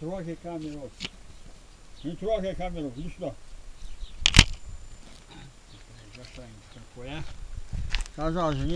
Droge Kamerov. Droge Kamerov, isso dá. Já está indo, já foi, é? Tchau, Jorge.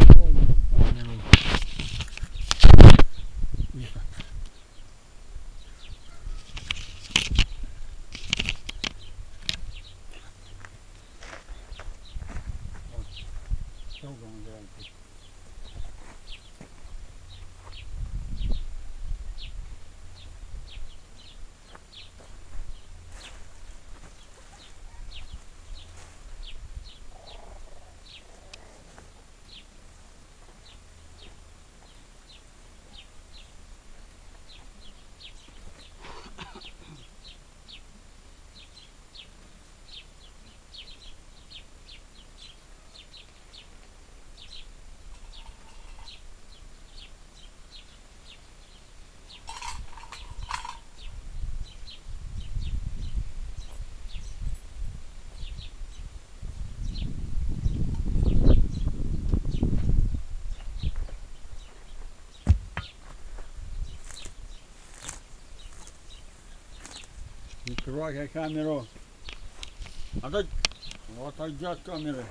Не трогай камеру. Отойди. Вот отойди от камеры.